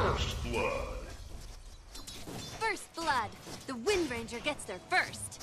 First blood. First blood. The Wind Ranger gets there first.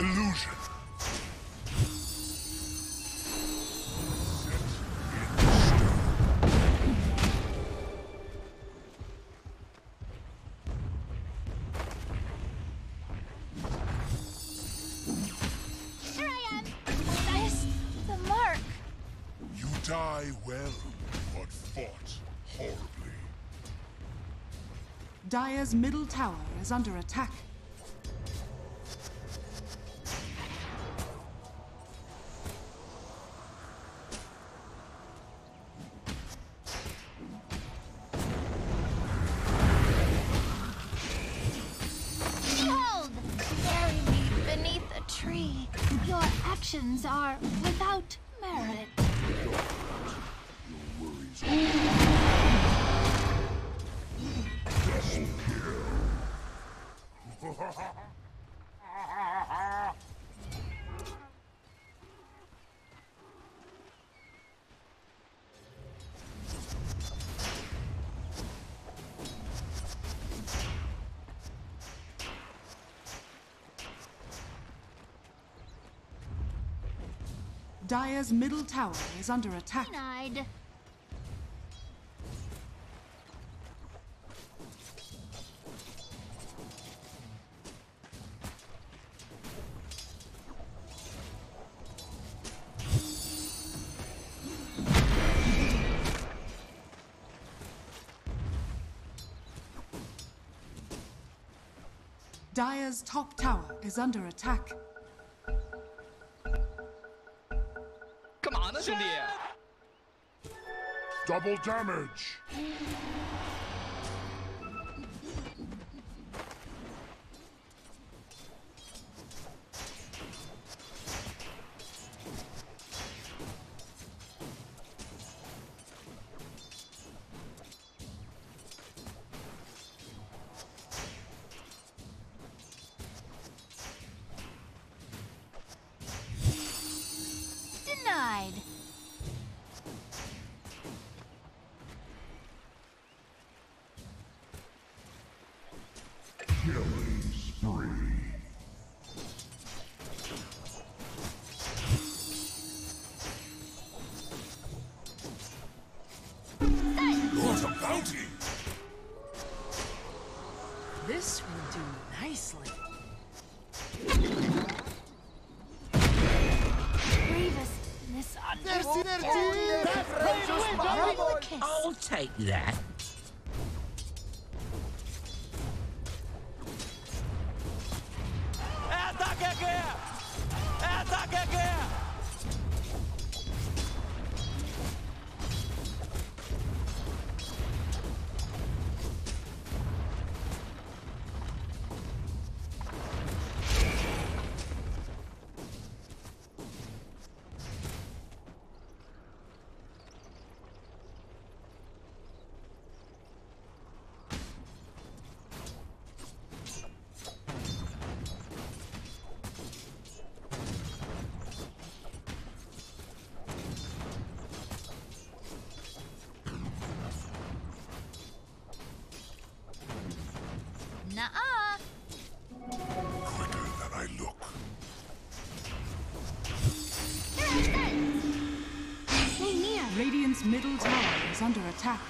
Illusion. Here I am! Nice! The mark! You die well, but fought horribly. Dire's middle tower is under attack. Are without Dire's middle tower is under attack. Denied. Dire's top tower is under attack. Double damage. Take that. Under attack.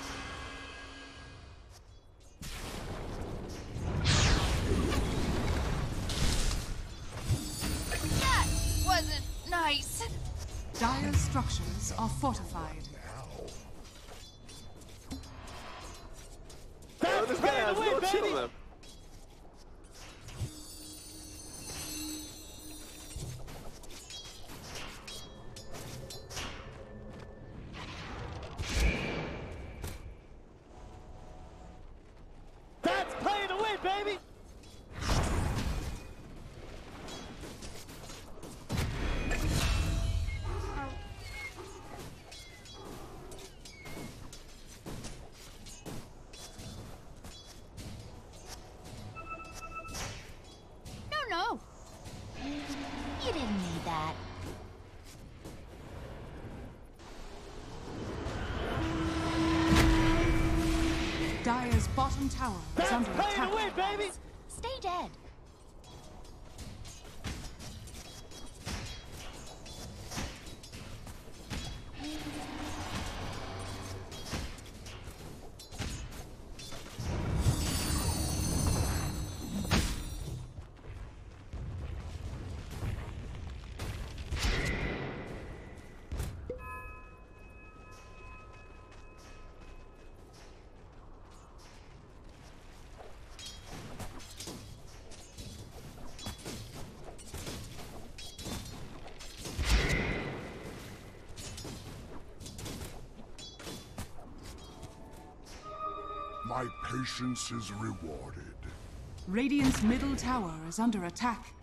That wasn't nice. Dire's structures are fortified. Bottom tower is under attack. win, baby. Stay dead. My patience is rewarded. Radiant's middle tower is under attack.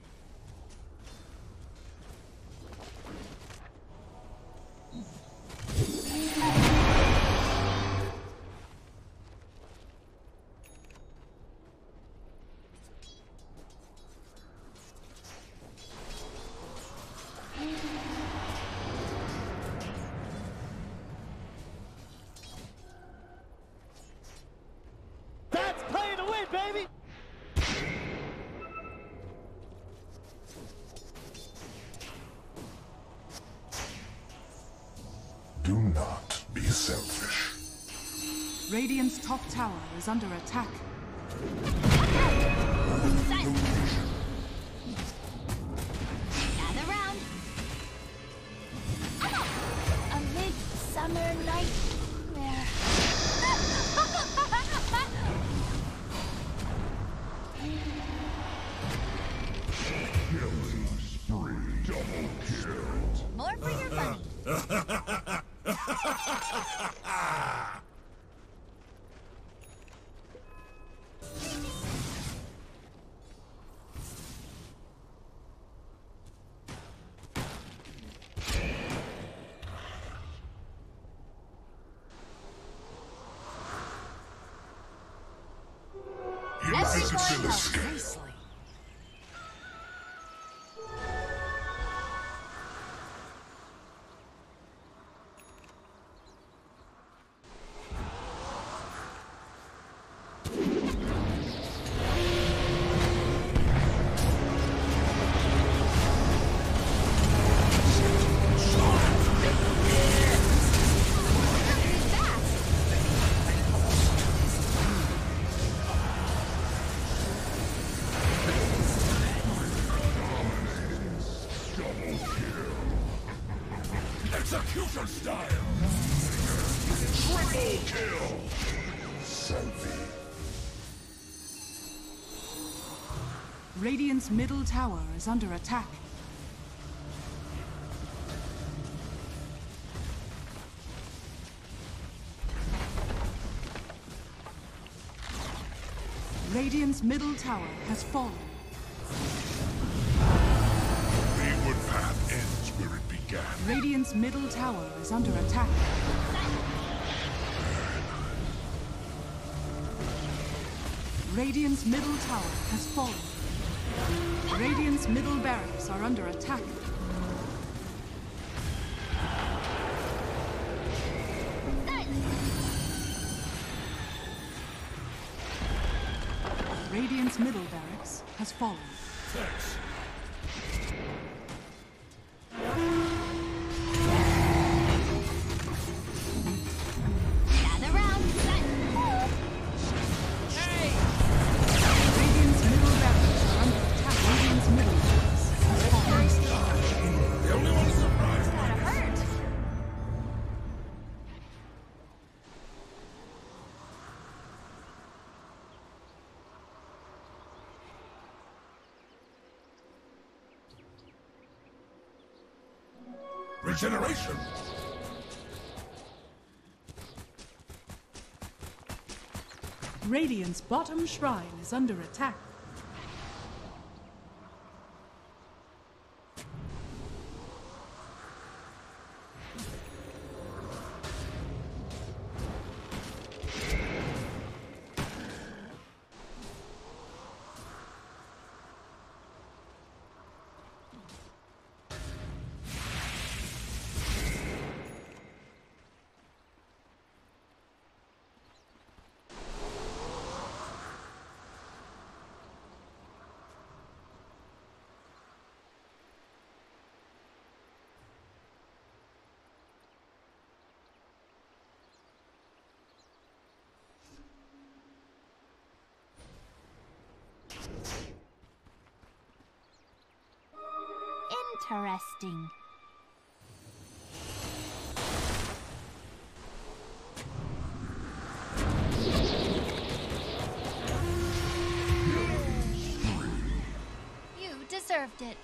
Is under attack. Impossible escape. Nicely. Execution Radiant's middle tower is under attack. Radiant's middle tower has fallen. Wayward path ends where it began. Radiant's middle tower is under attack. Radiant's middle tower has fallen. Radiant's middle barracks are under attack. Radiant's middle barracks has fallen. Regeneration. Radiant's bottom shrine is under attack. Interesting. You deserved it.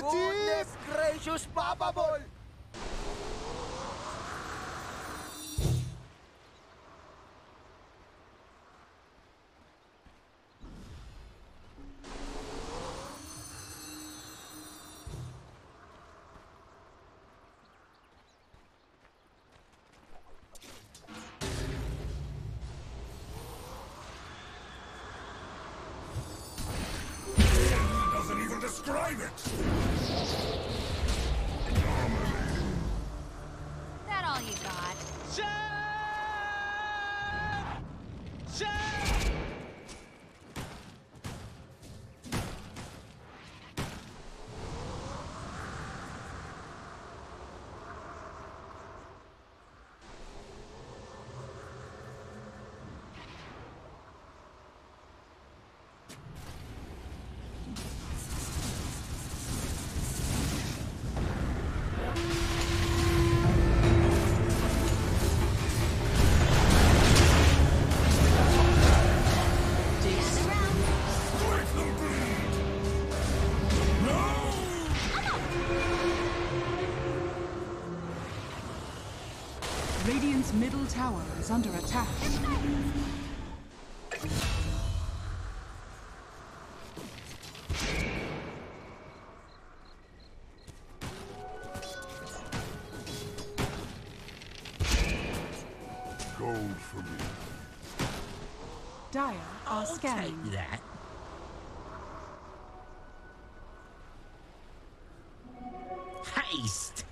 Goodness gracious, Papa Ball! Is under attack. Gold for me. Dire are I'll scanning. take that. Haste.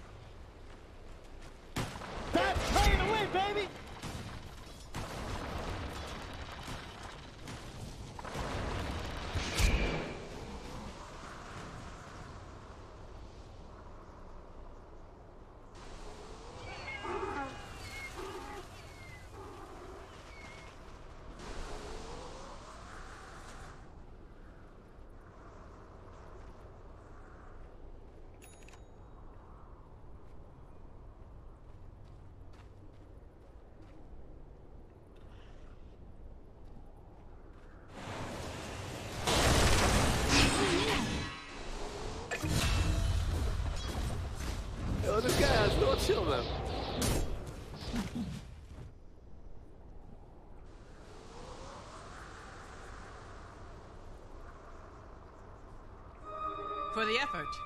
The effort.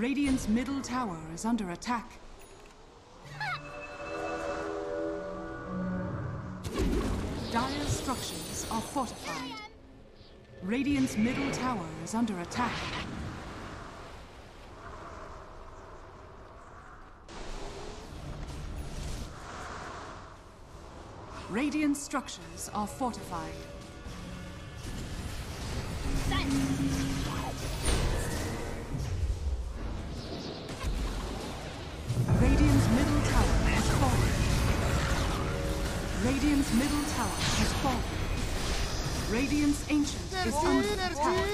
Radiant's middle tower is under attack. Dire structures are fortified. Radiant's middle tower is under attack. Radiant structures are fortified. Radiant's middle tower has fallen. Radiant's ancient is under attack.